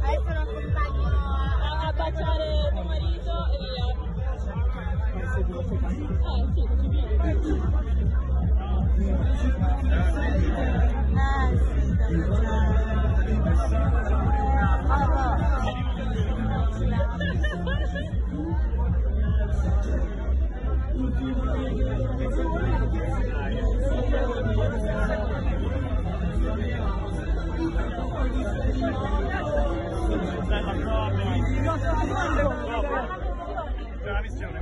te lo accompagno a, a baciare tuo marito e via. Eh sì, così via. Eh sì, la missione,